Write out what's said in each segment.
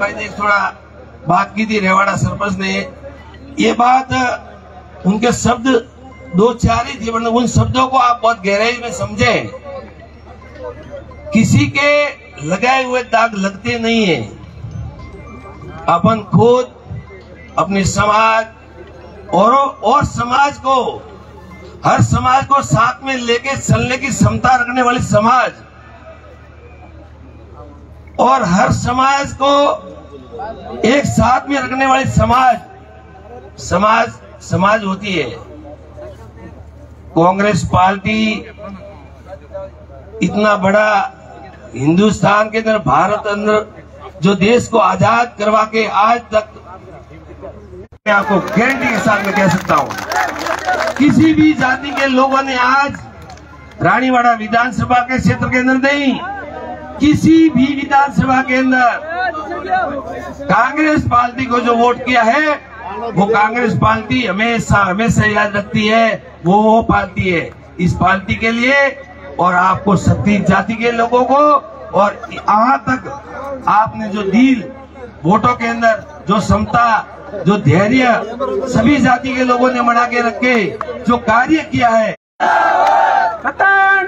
भाई ने थोड़ा बात की थी रेवाड़ा सरपंच ने ये बात उनके शब्द दो चार ही थे मतलब उन शब्दों को आप बहुत गहराई में समझे किसी के लगाए हुए दाग लगते नहीं है अपन खुद अपने समाज और और समाज को हर समाज को साथ में लेके चलने की क्षमता रखने वाली समाज और हर समाज को एक साथ में रखने वाले समाज समाज समाज होती है। कांग्रेस पार्टी इतना बड़ा हिंदुस्तान के अंदर, भारत अंदर, जो देश को आज़ाद करवा के आज तक मैं आपको गारंटी के साथ में कह सकता हूँ, किसी भी जाति के लोगों ने आज रानीवाड़ा विधानसभा के क्षेत्र के अंदर नहीं किसी भी विधानसभा के अंदर कांग्रेस पार्टी को जो वोट किया है, वो कांग्रेस पार्टी हमेशा हमेशा याद रखती है, वो वो पार्टी है। इस पार्टी के लिए और आपको सती जाति के लोगों को और यहाँ तक आपने जो दिल वोटों के अंदर जो क्षमता जो धैर्य सभी जाति के लोगों ने मना के रखे, जो कार्य किया है।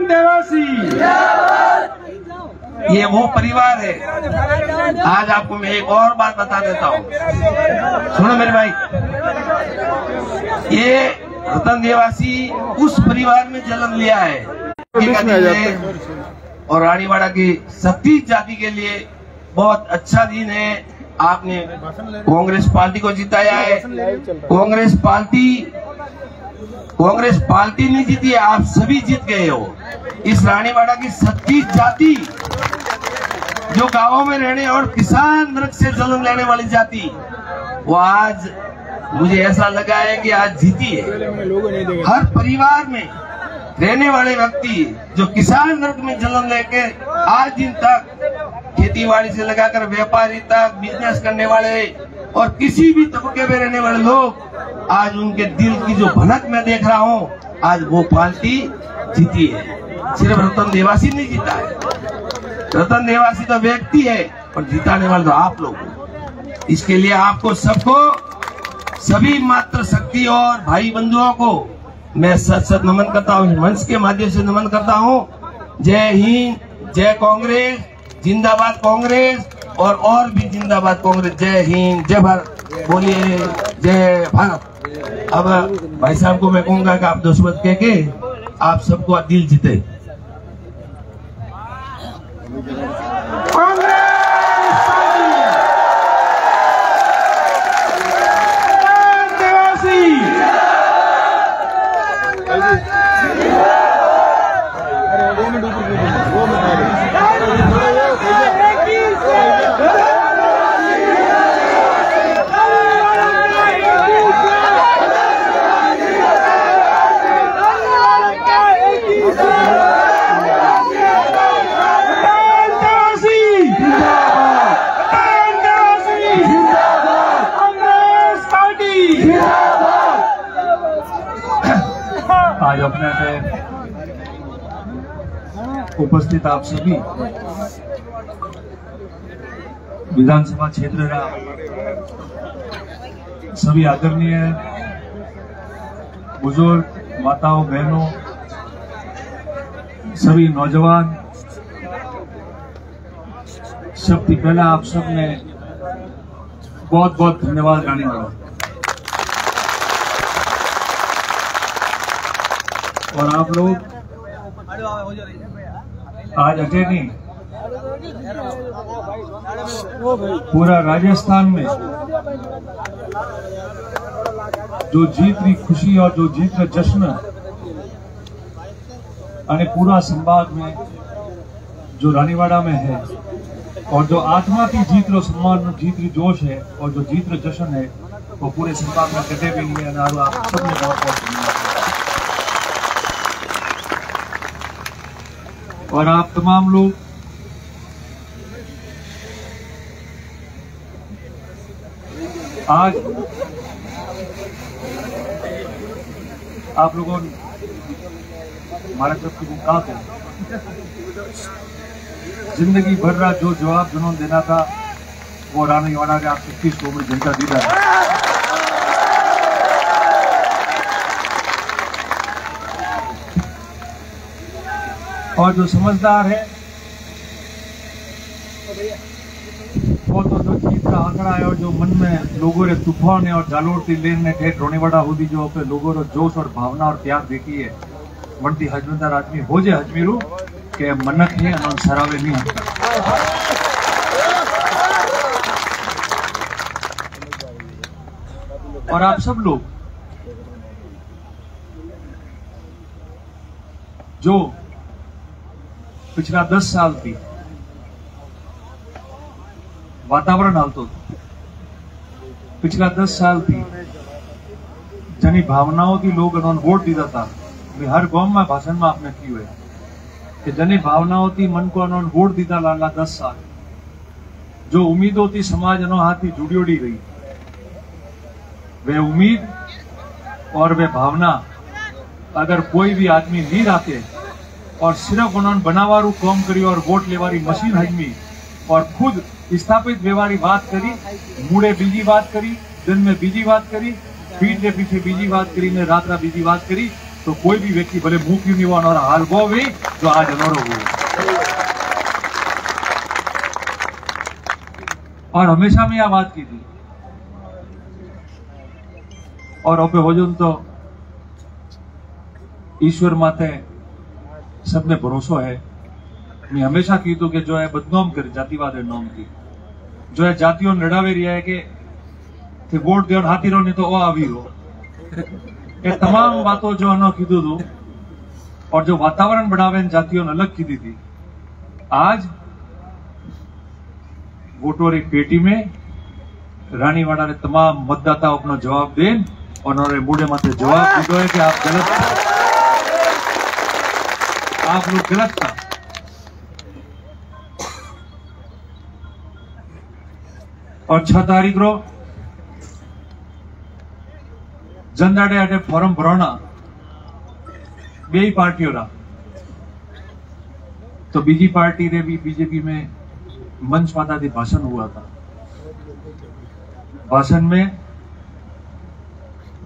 देवासी। ये वो परिवार है। आज आपको मैं एक और बात बता देता हूँ। सुनो मेरे भाई। ये रतन देवासी उस परिवार में जन्म लिया है। और रानीवाड़ा की सती जाति के लिए बहुत अच्छा दिन है। आपने कांग्रेस पार्टी को जिताया है। कांग्रेस पार्टी कांग्रेस पार्टी नहीं जीती आप सभी जीत गए हो। इस रानीवाड़ा की सत्ती जाति जो गाँवों में रहने और किसान वर्ग से जन्म लेने वाली जाति, वो आज मुझे ऐसा लगा है कि आज जीती है। हर परिवार में रहने वाले व्यक्ति जो किसान वर्ग में जन्म लेके आज दिन तक खेती बाड़ी से लगाकर व्यापारी तक बिज़नेस करने वाले और किसी भी तबके में रहने वाले लोग, आज उनके दिल की जो भनक मैं देख रहा हूँ, आज वो पार्टी जीती है। सिर्फ़ रतन देवासी नहीं जीता है। रतन देवासी तो व्यक्ति है और जिताने वाले तो आप लोग इसके लिए आपको सबको, सभी मात्र शक्ति और भाई बंधुओं को मैं सत सत नमन करता हूँ, मंच के माध्यम से नमन करता हूँ। जय हिंद, जय कांग्रेस, जिंदाबाद कांग्रेस और और भी जिंदाबाद कांग्रेस। जय हिंद, जय भारत। बोलिए, जय भारत। अब भाई साहब को मैं कहूँगा कि आप दो शब्द कह के आप सबको दिल जीते कांग्रेस खतान देवासी खतान देवासी खतान देवासी कांग्रेस पार्टी आज अपने पे उपस्थित आप सभी। विधानसभा क्षेत्र सभी आदरणीय बुज़ुर्ग, माताओं, बहनों, सभी नौजवान सबसे पहला आप सबने बहुत बहुत धन्यवाद गाने वाला और आप लोग आज अटे नहीं पूरा राजस्थान में। जो जीत रही खुशी और जो जीत रहा जश्न અને पूरा संभाग में जो रानीवाड़ा में है और जो आत्मा की जीत रो सम्मान जीत रही जोश है और जो जीत रो जश्न है, वो पूरे संभाग में कटे भी नहीं है। आप सबने बहुत बहुत धन्यवाद। और आप तमाम लोग आज आप लोगों ने हमारे तरफ़ की कहा था ज़िंदगी भर रहा जो जवाब जिन्होंने देना था, वो रानी वाला ने आप इक्कीस को उम्र जनता दीदा है और जो समझदार है, वो तो जो चीज़ का आंकड़ा है और जो मन में लोगों ने तूफ़ान है और जालोर थी लेन ने ठेठ रोनेवाड़ा होती जो पे लोगों ने जोश और भावना और प्यार देखी है। वनती हजमदार आदमी हो जाए हजमीरू, के मनक है सरावे नहीं हटता और आप सब लोग जो पिछला दस साल थी वातावरण हालतो હતો. पिछला दस साल थी જેની ભાવનાઓથી લોક અનોન વોટ દીધા હતા મેં હર ગામમાં ભાષણમાં આપને કહ્યું है कि જેની ભાવનાઓથી મન को અનોન વોટ દીધા લાલા દસ साल जो उम्मीदों समाज अनो हाथी जुड़ियोड़ी रही वे उम्मीद और वे भावना अगर कोई भी आदमी नहीं रखे और सिर्फ़ उन्होंने बनावारू काम करी और वोट लेवारी मशीन हजमी और खुद स्थापित व्यवहारी बात करी, मूड़े बीजी बात करी, दिन में बीजी बात करी, पीठ के पीछे बीजी बात करी, ने रात बीजी बात करी तो कोई भी व्यक्ति भले मुँह क्यों नहीं हुआ हाल वो भी जो आज अनोरो हुआ और हमेशा में यह बात की थी। और अब होजन तो ईश्वर माते सब में भरोसा है। मैं हमेशा की तो कि जो है बदनाम कर, जातिवाद है नाम की। जो है जातियों लड़ावे रिया है कि थे वोट देण हाथी रो नहीं तो वो आवी हो। तमाम बातों जो अनो की तू, और जो वातावरण बनावे जातियों ने अलग की दी थी। आज वोटों एक पेटी में रानीवाड़ा ने तमाम मतदाताओं अपना जवाब दें और उन्होंने बूढ़े माथे जवाब दीदो है कि आप गलत आप लोग गलत था। और छह तारीख रो जनता डे अटे फॉर्म भरना बे पार्टियों रहा तो बीजी पार्टी ने भी बीजेपी में मंच माता थी भाषण हुआ था। भाषण में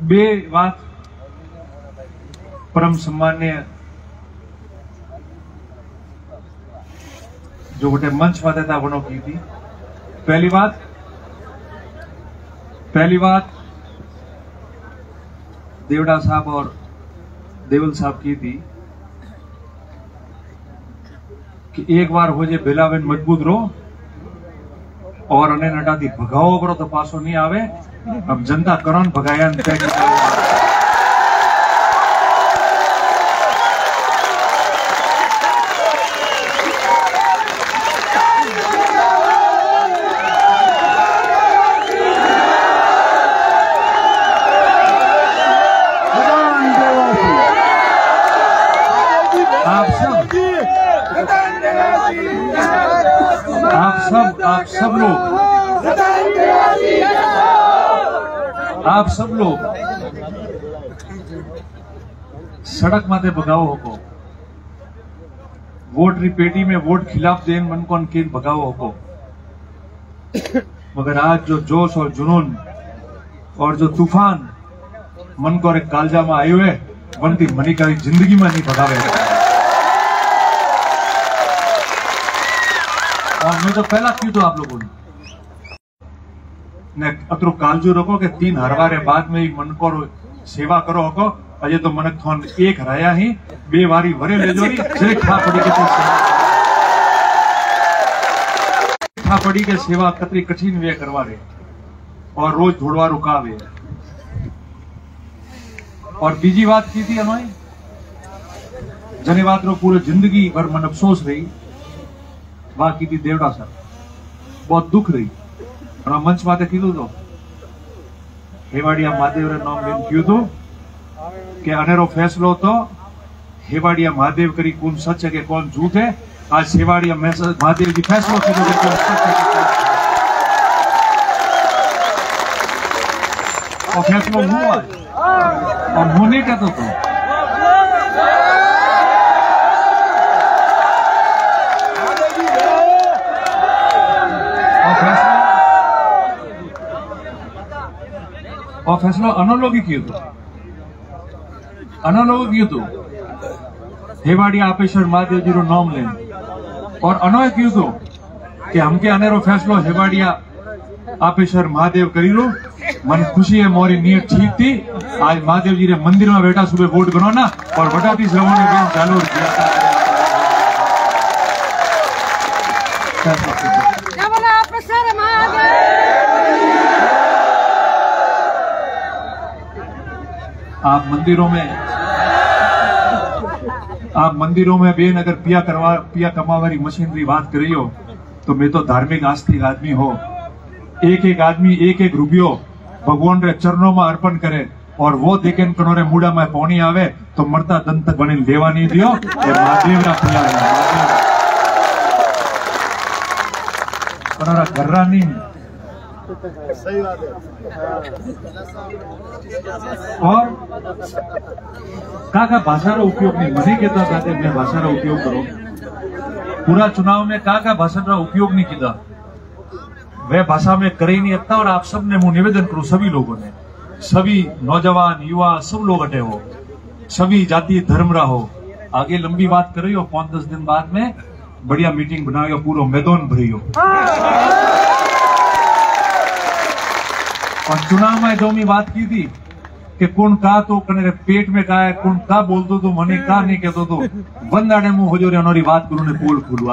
बे बात परम सम्मान्य जो गोटे मंच मत आपण की थी। पहली बात पहली बात, देवड़ा साहब और देवल साहब की थी कि एक बार हो जे बेलावेन मज़बूत रहो और अने नटा दी भगाओ करो तो पासो नहीं आवे। अब जनता करोन भगाया आप सब लोग सड़क माते भगाओ होको वोट री पेटी में वोट खिलाफ देन मन को केन भगाओ होको मगर आज जो जोश और जुनून और जो तूफ़ान मन को एक कालजा में आयो है बनती मनी का ज़िंदगी में नहीं भगावे। और मैं तो पहला क्यों तो आप लोगों ने? ने अतरो कालजू रखो कि तीन हरवारे बाद में मन को सेवा करो हको अजे तो मन थोन एक हराया ही बे वारी ले जोरी जरे खा पड़ी के खा पड़ी के सेवा कतरी कठिन वे करवा रे और रोज धोड़वा रुकावे और बीजी बात की थी हमारी बात रो पूरे ज़िंदगी भर मन अफसोस रही वाह की थी देवड़ा सर बहुत दुख रही अपना मंच माते कीधु तो हेवाड़िया महादेव रे नाम लेन कीधु के अनेरो फैसलो तो हेवाड़िया महादेव करी कौन सच है के कौन झूठ है आज हेवाड़िया महादेव की फैसलो के लिए कौन सच है और फैसलो हुआ और होने का तो, तो। और फैसलो अनोलोगी कियो तो अनोलोगी कियो तो हेवाड़िया आपेश्वर महादेव जी रो नाम लेन और अनोय कियो तो कि हमके अनेरो फैसलो हेवाड़िया आपेश्वर महादेव करी लो मन खुशी है मोरी नीयत ठीक थी आज महादेव जी ने मंदिर में बैठा सुबह वोट करो ना और बटाती श्रवण ने बेन चालू किया था फैसला कीजिए। जय बोला प्रसन्न महादेव आप मंदिरों में, आप मंदिरों में बेन अगर पिया करवा, पिया कमावारी मशीनरी बात करी हो तो मैं तो धार्मिक आस्तिक आदमी हो। एक एक आदमी, एक एक रुपयो भगवान रे चरणों में अर्पण करे और वो देखे कनोरे मुड़ा में पौनी आवे तो मरता दंत बने लेवा नहीं दियो। ये महादेव रा पिया है महादेव। सही बात है। और उपयोग नहीं ઉપયોગ નહીં મને કહેતા હતા કે મેં ભાષાનો ઉપયોગ पूरा चुनाव में कहा का भाषण का उपयोग नहीं किया वह भाषा में कर ही नहीं सकता और आप सबने निवेदन करूँ सभी लोगों ने। सभी नौजवान युवा सब लोग अटे हो। सभी जाति धर्म रहा हो। आगे लंबी बात कर रही हो पाँच दस दिन बाद में बढ़िया मीटिंग बनाई हो पूरा मैदान भरी हो। हाँ। और चुनाव में जो मैं बात की थी का तो कने पेट में का है कौन का बोल दो तो मने का नहीं कहतो तो बंदाड़े मुँह हो जो रे अनोरी बात करू ने पोल खुलू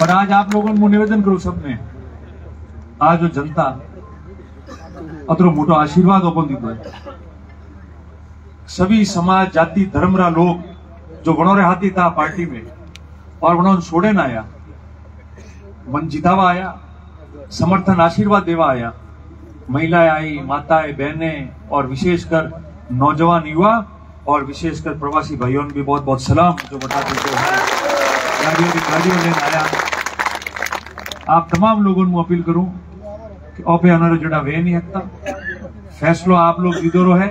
पर आज आप लोगों ने निवेदन करो सबने, आज जो जनता अतरो मोटो आशीर्वाद ओपन दीधो है। सभी समाज, जाति, धर्म रा लोग जो वणोरे हाथी था पार्टी में, और वणों छोड़े ना आया, मन जितावा आया। समर्थन आशीर्वाद देवा आया। महिलाएँ आई, माताएँ, बहनें और विशेषकर नौजवान युवा और विशेषकर प्रवासी भाइयों भी बहुत बहुत सलाम जो बताते लेने आया आप तमाम लोगों को अपील करूँ कि ओपे अनारो जड़ा वे नहीं हकता फैसलो आप लोग दीदो है।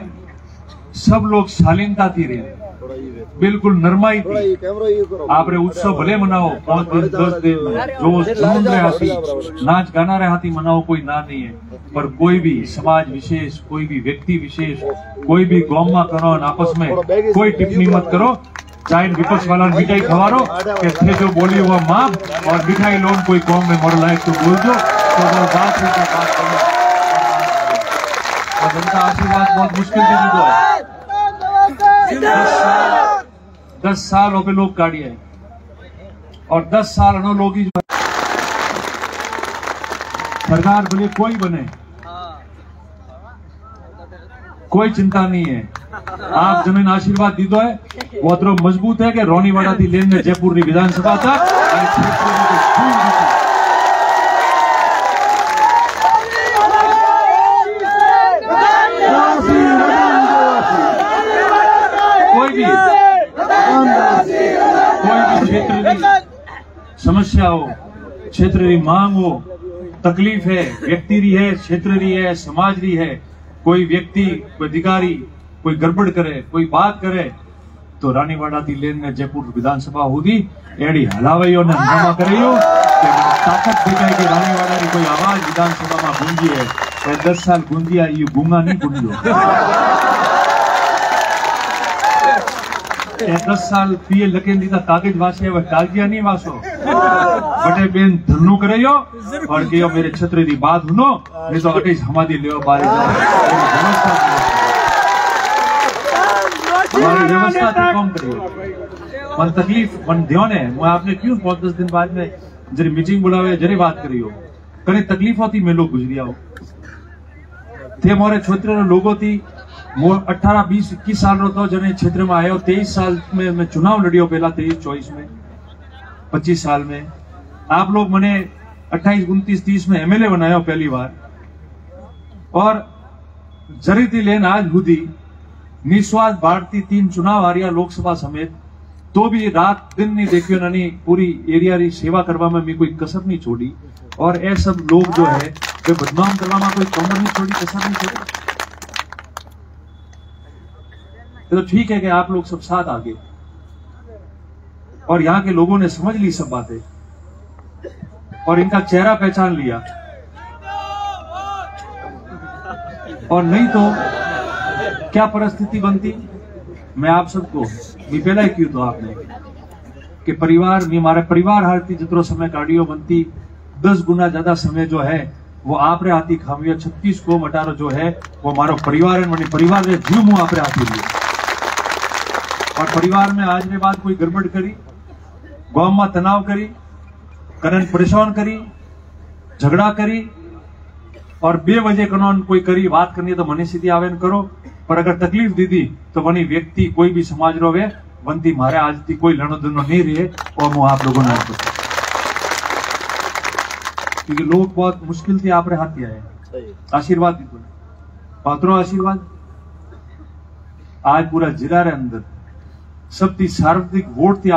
सब लोग शालीनता थी रहे। बिल्कुल नरमाई थी। आपरे उत्सव भले मनाओ पाँच दिन दस दिन जोश जुनून रहे हाथी नाच गाना रहे हाथी मनाओ कोई ना नहीं है। पर कोई भी समाज विशेष कोई भी व्यक्ति विशेष कोई भी गौम करो आपस में कोई टिप्पणी मत करो। चाहे विपक्ष वाला मिठाई खवारो के थे जो बोली हुआ माँ और मिठाई लोन कोई कौम में मर लायक तो बोल दो तो बात जनता आशीर्वाद बहुत मुश्किल से दीदो है दस साल दस साल गए लोग काढ़ी आए और दस साल लोग ही भले कोई बने। कोई चिंता नहीं है। आप ज़मीन आशीर्वाद दी दो है। वो अतरो मज़बूत है कि रोनीवाड़ा थी लेन में जयपुर विधानसभा था और इस क्षेत्र में तो खून जीती। कोई भी कोई भी क्षेत्र की समस्या हो क्षेत्र की मांग हो तकलीफ़ है, व्यक्ति री है, क्षेत्र री है, समाज री है, कोई व्यक्ति, कोई अधिकारी, कोई गड़बड़ करे, कोई बात करे तो रानीवाड़ा थी लेन में जयपुर विधानसभा होगी। एड़ी हलावाईओ ने हंगामा करियो कि ताकत दिखाई कि रानीवाड़ा की कोई आवाज़ विधानसभा में गूंजी દસ સાલ ફીએ લખીને દીધા કાગજ વાસે હવે કાગજિયા નહીં વાસો બટે બેન ધરનું કરાયો પણ ગયો મેરે છત્રી ની બાદ હુનો નહીં તો અટેજ હમાદી લેવા બારે મારી તકલીફ પણ ધ્યો ને હું આપને ક્યું પાંચ દસ દિન બાદ મેં જરી મીટિંગ બોલાવે, જરી વાત કરી હો ઘણી તકલીફોથી મેં લોકો ગુજરી આવો. તે મારે છત્રના લોકો થી बीस, इक्कीस साल रो तो जने क्षेत्र में आयो तेईस साल में मैं चुनाव लड़ियो पहला, तेईस चौबीस में, पच्चीस साल में। आप लोग मैंने अट्ठाईस, उनतीस, तीस में एमएलए बनायो पहली बार। और जरी थी लेन आज हुदी, निस्वार्थ भारती तीन चुनाव हारिया लोकसभा समेत तो भी रात दिन नहीं देखियो ननी पूरी एरिया री सेवा करवा में मैं कोई कसर नहीं छोड़ी। और ये सब लोग जो है, वे बदनाम करवा में कोई कमर नहीं छोड़ी, कसर नहीं छोड़ी ये तो ठीक है कि आप लोग सब साथ आगे। और यहाँ के लोगों ने समझ ली सब बातें। और इनका चेहरा पहचान लिया। और नहीं तो क्या परिस्थिति बनती? मैं आप सबको ही क्यों तो आपने कि परिवार हमारे परिवार हारती जितरो समय काढ़ियो बनती, दस गुना ज़्यादा समय जो है, वो आपरे हाथी खामियो, छत्तीस को मटारो जो है, वो हमारो परिवार मानी परिवार रे जीव मुँह आपरे हाथी लियो। और परिवार में आज ने बात कोई गड़बड़ करी? गाँव में तनाव करी करण परेशान करी झगड़ा करी और बेवजह कानून कोई करी बात करनी है तो मनी सीधी आवेन करो। पर अगर तकलीफ़ दी दी तो वनी व्यक्ति कोई भी समाज रो वे बनती मारे आज थी कोई लड़ो दुनो नहीं रहे और मैं आप लोगों ने क्योंकि लोग बहुत मुश्किल थी आप रे हाथ आए। आशीर्वाद तो आशीर्वाद। आज पूरा जिला रे अंदर। સૌથી સાર્વત્રિક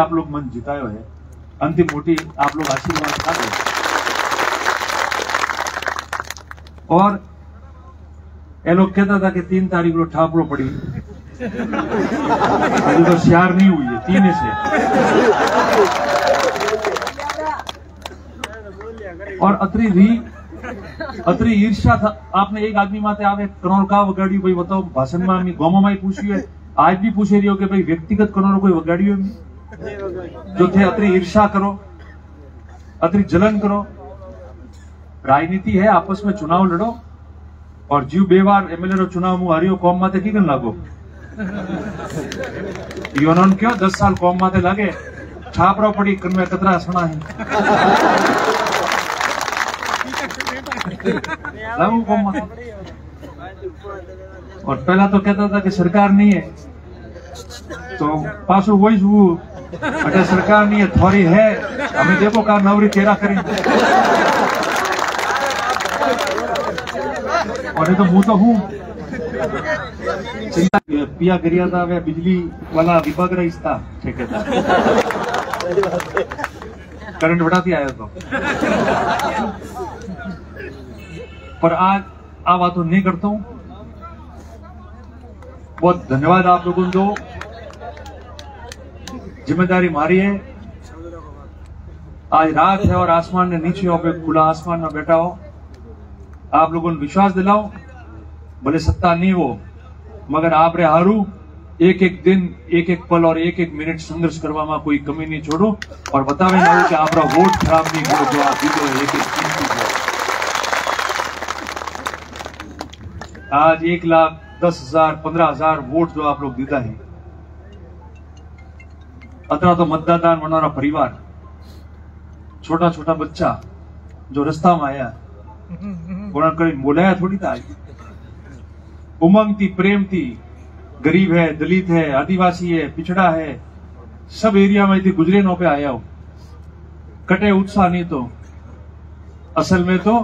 आप लोग मन जितायो है। अंतिम मोटी आप लोग आशीर्वाद खा दो और એ लोग कहता था कि तीन तारीख को ठापड़ो पड़ी। अभी तो श्यार नहीं हुई है, तीन से। और अत्री भी अत्री ईर्ष्या था। आपने एक आदमी माते आवे करोड़ का वगाड़ी भाई बताओ, भाषण में गोमो में पूछिए आज भी पूछे रही हो कि भाई व्यक्तिगत करोड़ कोई वगाड़ी हो जो थे, अतरी ईर्षा करो, अतरी जलन करो। राजनीति है, आपस में चुनाव लड़ो। और जीव बेवार एमएलए रो चुनाव मु हारियो, कौम माते की लागो? योनन क्यों दस साल कौम माते लागे? छापरो पड़ी, कन में कतरा सुना है। लागू कौम माते और पहला तो कहता था कि सरकार नहीं है। तो पासो वही वो अटे सरकार नहीं है, थोड़ी है, हमें देखो का नवरी तेरा करें और ये तो मुँह तो हूँ। पिया गरिया था, वह बिजली वाला विभाग रही था ठेकेदार करंट बढ़ाती आया तो। पर आज आ बातों नहीं करता हूँ बहुत धन्यवाद आप लोगों को। ज़िम्मेदारी मारी है। आज रात है और आसमान ने नीचे हो पे खुला आसमान में बैठा हो। आप लोगों ने विश्वास दिलाओ भले सत्ता नहीं हो, मगर आप रे हारू एक एक दिन एक एक पल और एक एक मिनट संघर्ष करवा में कोई कमी नहीं छोड़ो। और बतावे ना कि आप वोट खराब नहीं हो जो आप दीदो एक एक आज एक लाख दस हज़ार पंद्रह हज़ार वोट जो आप लोग दीदा है। अतरा तो मतदाता बनवाना परिवार छोटा छोटा बच्चा जो रास्ता में आया कोणा कड़ी बोलाया थोड़ी था उमंग थी प्रेम थी गरीब है, दलित है, आदिवासी है, पिछड़ा है, सब एरिया में थी गुजरे नो पे आया हो। कटे उत्साह नहीं तो असल में तो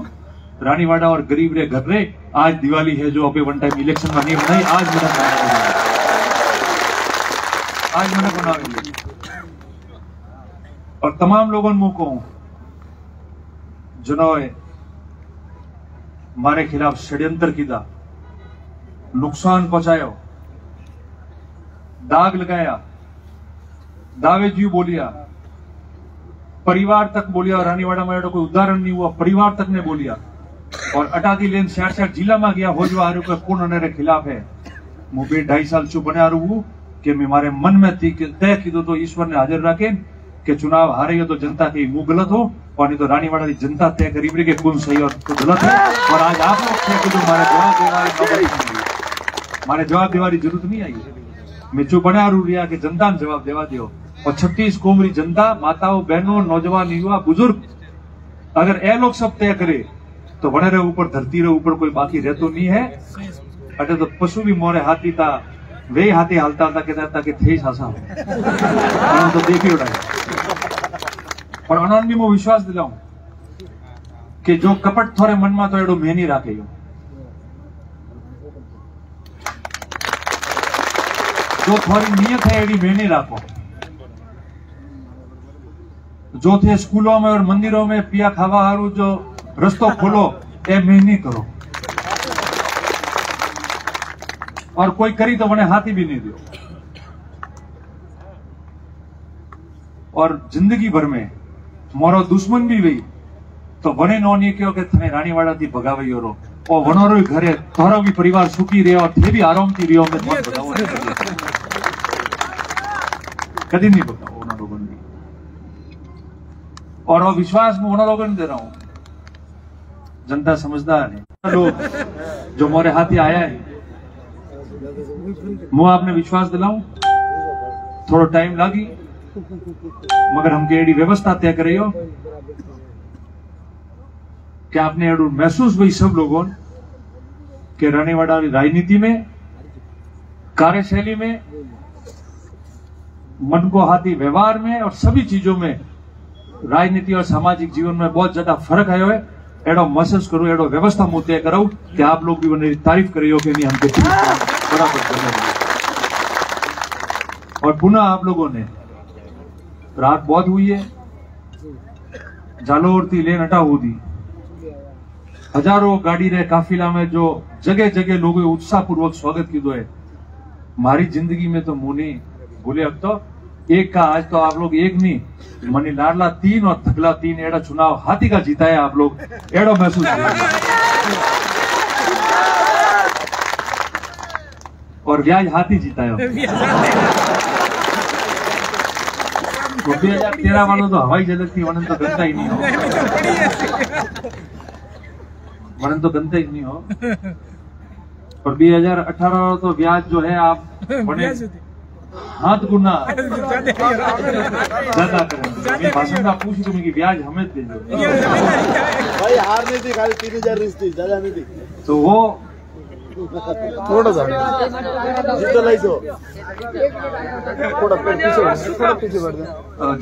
रानीवाड़ा और गरीब रे घर रे आज दिवाली है जो अभी वन टाइम इलेक्शन में नहीं बनाई आज मेरा बनाया आज मैंने बना और तमाम लोगों ने मुंह को जिन्होंने મારે ખિલાફ ષડયંત્ર કીધા નુકસાન પહોંચાયો दाग लगाया दावे जीव बोलिया परिवार तक बोलिया रानीवाड़ा में कोई उदाहरण नहीं हुआ परिवार तक ने बोलिया और अटाती लेन शहर शहर जिला में गया हो जो आ रहे कौन अनेरे खिलाफ है હું બે ઢાઈ સાલ છું બને આરું કે મેં મારે मन में थी कि तय कीधो तो ईश्वर ने हाजिर रखे कि चुनाव हारे हो तो जनता की मुंह गलत हो और नहीं तो रानीवाड़ा की जनता तय करी कि कौन सही और तो गलत है और आज आप लोग तय कीधो मारे जवाब देवारी नौबत नहीं आई। मारे जवाब देवारी जरूरत नहीं आई मैं चुप बने आरू रिया कि जनता ने जवाब देवा दियो और छत्तीस कोमरी जनता माताओं बहनों नौजवान युवा बुजुर्ग अगर ए लोग सब तय करे तो बने रहे ऊपर, धरती रे ऊपर, कोई बाकी रहतो नहीं है। अटे तो पशु भी मोरे हाथी था वे हाथी हालता था कहता था कि थे सासा तो देखी उड़ाई। और उन्होंने भी मैं विश्वास दिलाऊं कि जो कपट थोड़े मन में तो एडो मेनी राखे यो। जो थोड़ी नियत है एडी मेनी राखो। जो थे स्कूलों में और मंदिरों में पिया खावा जो रस्तो खोलो ए मेहनी करो। और कोई करी तो उन्हें हाथी भी नहीं दो और ज़िंदगी भर में मोरो दुश्मन भी वही। तो बने नो नहीं क्यों थने रानीवाड़ा थी भगावई ओरो और वनोरो घरे तोहरा भी परिवार सुखी रहे और थे भी आराम थी बताऊँ कभी नहीं बताओ और विश्वास में उन लोगों ने दे रहा हूँ। जनता समझदार है। लोग जो मोरे हाथी आया है। मैं आपने विश्वास दिलाऊं? थोड़ा टाइम लागी। मगर हम एड़ी व्यवस्था तय करे हो। कि आपने एडू महसूस हुई सब लोगों के रहने वाली राजनीति में, कार्यशैली में, मन को हाथी व्यवहार में और सभी चीज़ों में राजनीति और सामाजिक जीवन में बहुत ज़्यादा फ़र्क आयो है। एडो महसूस करूँ एडो व्यवस्था मुँह तय कराऊं कि आप लोग भी मेरी तारीफ़ करियो कि नहीं हमके बराबर करने लगे। और पुनः आप लोगों ने रात बहुत हुई है जालोर थी लेन हटा हुई हज़ारों गाड़ी रे काफिला में जो जगह जगह लोगों उत्साह पूर्वक स्वागत कीधो है। मारी ज़िंदगी में तो मुनी बोले अब तो एक का आज तो आप लोग एक नहीं मनी लाडला तीन और थकला तीन एड़ा चुनाव हाथी का जीता है आप लोग। एड़ो महसूस और ब्याज हाथी जीता है। तो तेरह वालों तो हवाई जलक थी वन तो गंदा ही नहीं हो। वन तो गंदा ही नहीं हो। और 2018 तो ब्याज जो है आप हाथ गुना ज़्यादा करेंगे। भाषण का पूछ तो की ब्याज हमें दे दो। भाई हार नहीं थी खाली तीन हज़ार रिश्त थी ज़्यादा नहीं थी तो वो थोड़ा सा। जितना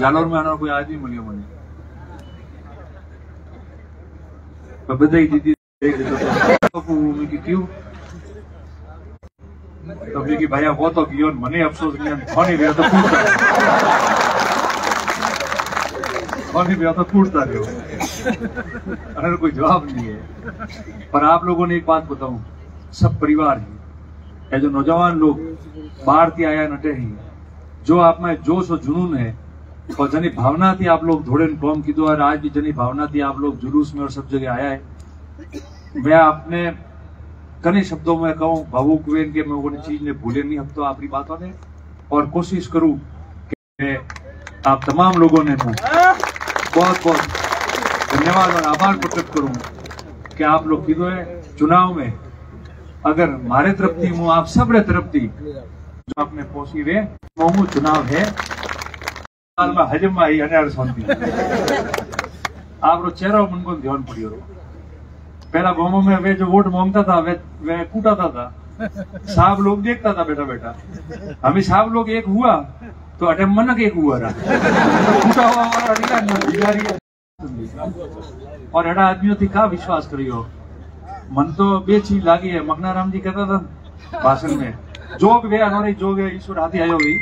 जालौर में आना कोई आज नहीं मिली मुझे बताई दीदी देख देता तो क्यों? તો મેં કીધું ક્યું તો મેં કીધું ભાઈ वो तो गयो ने મને अफसोस नहीं फोनी રહ્યો तो कूदता फोनी રહ્યો तो कूदता રહ્યો अगर कोई जवाब नहीं है पर आप लोगों ने एक बात बताऊं सब परिवार है ये जो नौजवान लोग बाहर थी आया नटे ही जो आप में जोश और जुनून है और जनी भावना थी आप लोग धोड़े ने कॉम कीधो और आज भी जनी भावना थी आप लोग जुलूस में और सब जगह आया है मैं अपने कने शब्दों में कहूँ, भावुक वेन के मैं वो चीज़ ने भूले नहीं, अब तो आपकी बातों ने। और कोशिश करूँ कि आप तमाम लोगों ने को बहुत बहुत धन्यवाद और आभार प्रकट करूँ कि आप लोग कीधो है चुनाव में। अगर मारे तरफ़ थी हूँ, आप सब तरफ़ थी जो आपने पहुँची वे मोमू चुनाव है। हजम आई सोंती आप चेहरा मन को ध्यान पड़ियो पहला गाँव में वे जो वोट माँगता था, वे वे कूटाता था। साहब लोग देखता था बेटा बेटा हमें साहब लोग एक हुआ तो अटे मनक एक हुआ रहा। कूटा हुआ हमारा और एड़ा आदमियों थी, का विश्वास करियो? मन तो बे चीज़ लागी है मगनाराम जी कहता था, भाषण में, जोग वे अनोरे जोग है, ईश्वर हाथी आयो हुई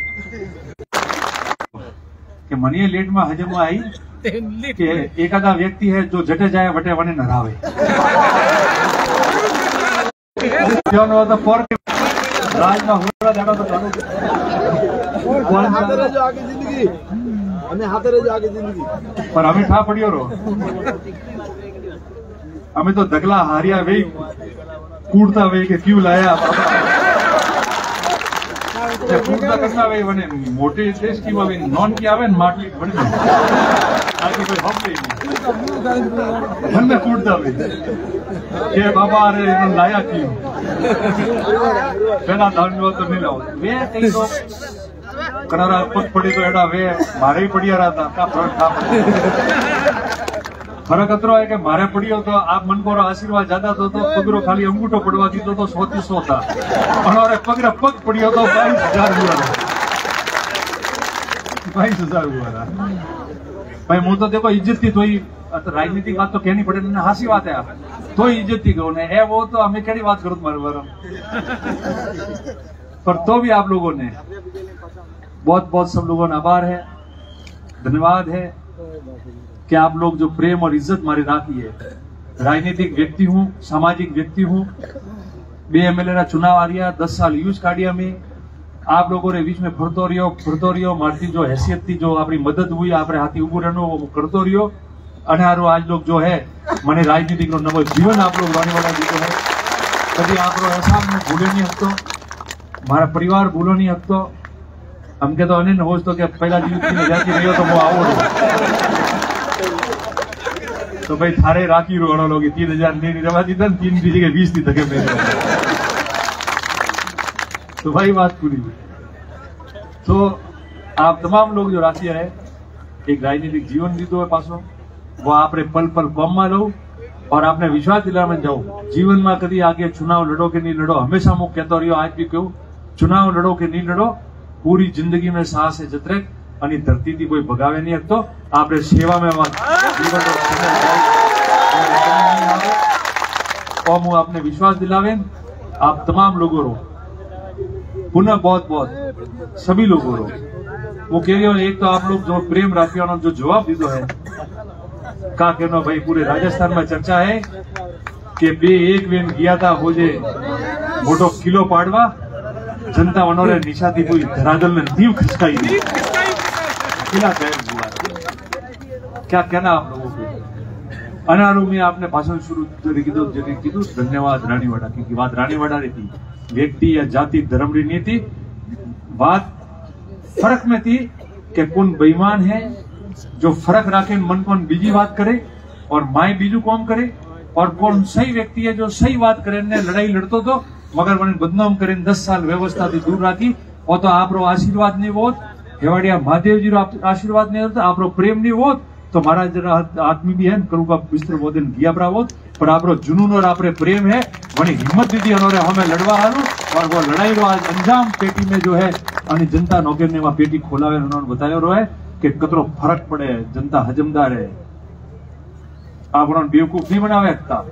कि मनीय लेट में हजम आई कि एकादा व्यक्ति है जो जटे जाए वटे वने नरावे क्यों तो के तो पर हमें ठा पड़ियो रो। हमें तो दगला हारिया वे कूड़ता वे છે પૂરતા કરતા આવે એ બને નહીં મોટી ટેસ્ટી આવે નોન કી આવે ને માટલી બને બાકી કોઈ હપે મને કૂટતા ભાઈ કે બાબા અરે એનો લાયા કી પેલા ધંધો તો નહીં લાવો મેં કઈ તો કરારા પગ પડી તો એડા વે મારે પડ્યા હતા કા ફ્રન્ટ કા ફરક અતરો है कि मारे पड़ियो तो आप मन को आशीर्वाद ज्यादा तो तो पगरो खाली अंगूठो पड़वा दीधो तो सौ तीस था और पगरा पग पड़ियो तो बाईस हजार हुआ बाईस हजार हुआ था भाई હું તો देखो इज्जत थी तो ही राजनीतिक बात तो कहनी पड़े ने हासी बात है तो ही इज्जत थी कहूँ ने ए वो तो हमें केड़ी बात करो तुम्हारे बारे में पर तो भी आप लोगों ने बहुत बहुत सब लोगों ने आभार है धन्यवाद है कि आप लोग जो प्रेम और इज़्ज़त मारी राखी है, राजनीतिक व्यक्ति हूँ, सामाजिक व्यक्ति हूँ बे एम एल ए चुनाव आ रहा दस साल यूज़ काढ़िया में, आप लोगों ने बीच में फरतो रियो फरतो रियो, मारती जो हैसियत थी, जो अपनी मदद हुई आप हाथी उभ रहो वो करते रहो अठारो आज लोग जो है, मैंने राजनीतिक नो नव जीवन आप लोग मानने वाला जी है, कभी आप लोग ऐसा भूलो नहीं हकते हमारा परिवार भूलो नहीं हम हमके तो अन्य होश तो पहला जीवन जाती रही तो वो आओ તો ભાઈ થારે રાખી રહ્યો ઘણો લોકો तीन हजार नहीं रवा दीदा ने तीन की जगह बीस थी तके मेरे तो भाई बात पूरी हुई तो आप तमाम लोग जो राशि है एक राजनीतिक जीवन जीतो है पासो वो आपने पल पल कम में लो और आपने विश्वास दिलाने जाओ जीवन में कभी आगे चुनाव लड़ो के नहीं लड़ो हमेशा मैं कहता रही आज भी कहूँ चुनाव लड़ो के नहीं लड़ो पूरी जिंदगी में साहस है जतरे અને ધરતીથી કોઈ ભગાવે નહીં શકતો આપણે સેવામાં જીવનનો સમય જાય और હું आपने विश्वास दिलावे आप तमाम लोगों रो पुनः बहुत बहुत सभी लोगों रो वो कह रही हो एक तो आप लोग जो प्रेम राखियानो जो जवाब दीदो है का कहनो भाई पूरे राजस्थान में चर्चा है કે બે એક વેન ગયા હતા હોજે મોટો કિલો પાડવા જનતા વનોરે નિશાથી કોઈ ધરાદલ ને દીવ ખસકાઈ दी किला कायम हुआ क्या कहना आप लोगों को અનારું મેં આપને ભાષણ શરૂ કરી કીધું જેને કીધું ધન્યવાદ રાણીવાડા की વાત રાણીવાડા ની थी व्यक्ति या जाति धर्म री नहीं थी बात फर्क में थी कि कौन बेईमान है जो फर्क राखे मन को बीजी बात करे और माए बीजू कौन करे और कौन सही व्यक्ति है जो सही बात करे ने लड़ाई लड़तो तो मगर મને બદનામ કરીને દસ સાલ વ્યવસ્થાથી દૂર રાખી ઓ તો આપણો આશીર્વાદ નહીં હોત કેવડિયા મહાદેવજીનો આશીર્વાદ નહીં હતો આપણો પ્રેમની હોત, તો મહારાજના આદમી બી હે ને કરુકા મિસ્ટર મોદી ગયા હોત, પણ આપણો જુનૂનો આપણે પ્રેમ હે ઘણી હિંમત દીધી અને અમે લડવા હારું और वो लड़ाई वो आज अंजाम पेटी में जो है અને જનતા નોકેરને એમાં પેટી ખોલાવે એનો બતાવ્યો રહે કે કતરો ફરક પડે, જનતા હજમદાર હે. આપણો બેવકૂફ નહીં બનાવે હતા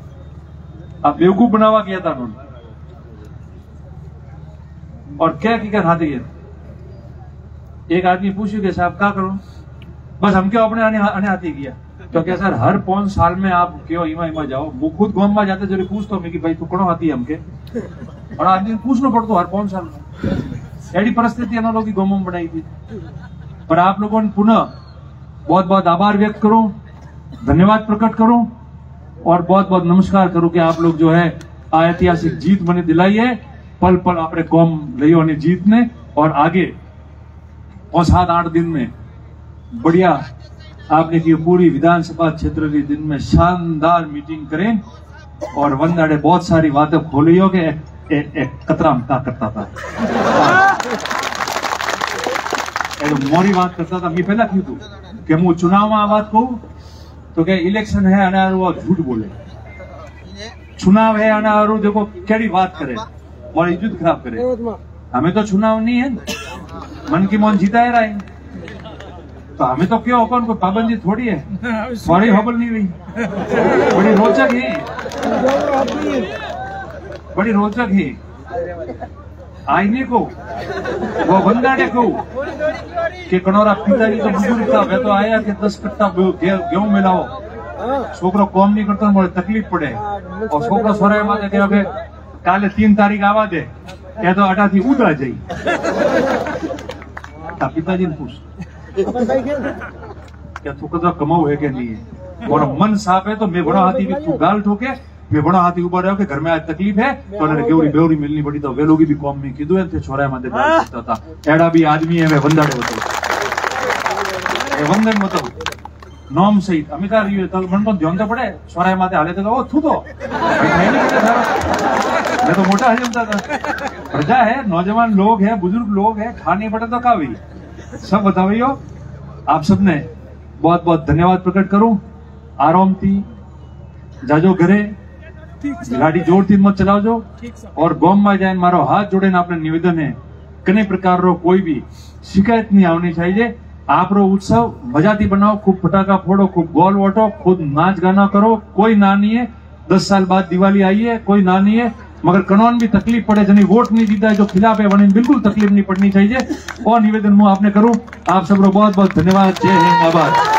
આ બેવકૂફ બનાવવા ગયા હતા ઓર ક્યાં હકીકત હાથી ગયા एक आदमी पूछू कि साहब, क्या करूँ? बस हम क्यों अपने आने हाथी किया? तो क्या सर, हर पाँच साल में आप क्यों इमा इमा जाओ? वो खुद गाँव में जाते ज़रूर पूछता हूँ, मैं कि भाई, तू हाथी है हमके? और आदमी पूछना पड़ता हर पाँच साल में? ऐसी परिस्थिति की गाँव में बनाई थी। पर आप लोगों ने पुनः बहुत बहुत आभार व्यक्त करूँ, धन्यवाद प्रकट करूँ, और बहुत बहुत नमस्कार करूँ कि आप लोग जो है, ऐतिहासिक जीत मैंने दिलाई है। पल पल आपने कौम लियो ने जीत ने और आगे और सात आठ दिन में बढ़िया आपने की पूरी विधानसभा क्षेत्र के दिन में शानदार मीटिंग करें और वन दाड़े बहुत सारी बातें खोली हो के कतरा मटा करता था। मोरी बात करता था। मैं पहला क्यों तू के मु चुनाव में बात कहू तो क्या इलेक्शन है अनार वो झूठ बोले? चुनाव है अनार देखो कैडी बात करे? और इज़्ज़त खराब करे? हमें तो चुनाव नहीं है। मन की मौन जीता है राय। तो हमें तो क्यों कौन कोई पाबंदी थोड़ी है? हमारी हबल नहीं हुई। बड़ी रोचक है। बड़ी रोचक है। आईने को, वो बंदाटे को, कि कणोरा पिताजी तो बुज़ुर्ग था मैं तो आया कि दस कट्टा गेहूँ मिलाओ। छोकरो कोम नहीं करता मोड़े तकलीफ़ पड़े। और छोकरो सोरे माते के अबे, काले तीन तारीख आवा दे। कह तो अटा थी उधरा जाई। તા પિતાજીને પૂછ કે તું કદા કમાવું है કે नहीं है और मन साफ है तो मैं बड़ा हाथी भी तू गाल ठोके मैं बड़ा हाथी ऊपर रहो कि घर में आज तकलीफ है तो उन्होंने गेवरी बेवरी मिलनी पड़ी तो वे लोग भी कौम में कीधु है थे छोरा माते गाल ठोकता था एड़ा भी आदमी है वे वंदाड़े बताओ એ વંદન બતાવું નોમ સહિત અમે તાર રહ્યું તો મન પણ ધ્યાન તો પડે સોરાય માથે હાલે તો ઓ થૂતો ભાઈ ખાઈ નહીં શકે સારો. मैं तो मोटा हजम था प्रजा है, नौजवान लोग है, बुज़ुर्ग लोग है खा नहीं पड़ा तो खा भी। सब बताइयो आप सबने बहुत बहुत धन्यवाद प्रकट करूँ। आराम थी जाजो घरे, गाड़ी ज़ोर थी मत चलाओ जो। और गोम में जाए, मारो हाथ जोड़े आपने निवेदन है। कने प्रकार रो कोई भी शिकायत नहीं आनी चाहिए। आप रो उत्सव मज़ा थी बनाओ, खूब फटाखा फोड़ो, खूब गोल वोटो, खुद नाच गाना करो। कोई ना नहीं है, दस साल बाद दिवाली आई है, कोई ना नहीं है। मगर कनौन भी तकलीफ़ पड़े, जनी वोट नहीं दीता है, जो खिलाफ है बिल्कुल तकलीफ़ नहीं पड़नी चाहिए। और निवेदन मैं आपने करूँ। आप सब बहुत बहुत धन्यवाद। जय हिंद आभार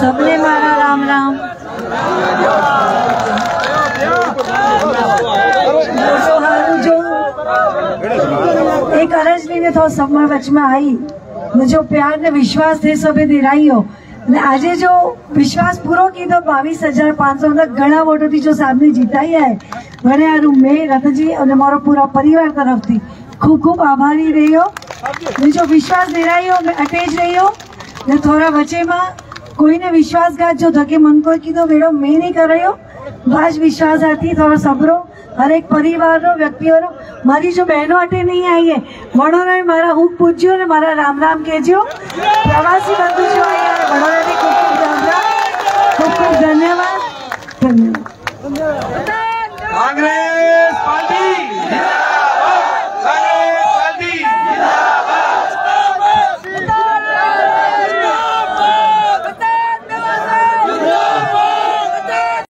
सबने मारा राम राम ત્યારે જ લઈને થોડો સમય વચમાં આવી ને જો પ્યાર ને વિશ્વાસ તે સભે નિરાયો ને આજે જો વિશ્વાસ પૂરો કીધો બાવીસ હજાર પાંચસો ઘણા વોટોથી જો સામને જીતાઈ આય મને આનું મેં રતનજી અને મારો પૂરા પરિવાર તરફથી ખૂબ ખૂબ આભારી રહ્યો ને જો વિશ્વાસ નિરાયો મેં અટેજ રહ્યો ને થોડા વચ્ચેમાં કોઈને વિશ્વાસઘાત જો ધકે મન કોઈ કીધો મેળો મેં નહીં કરાયો બાજ વિશ્વાસથી થોડો સબરો हर एक परिवार नो व्यक्ति नो मारी जो बहनों आटे नहीं आई है वड़ोदरा में मारा हुक पूछियो ने मारा राम राम केजियो प्रवासी बंधु जो आए हैं वड़ोदरा ने खूब खूब धन्यवाद खूब खूब धन्यवाद धन्यवाद कांग्रेस पार्टी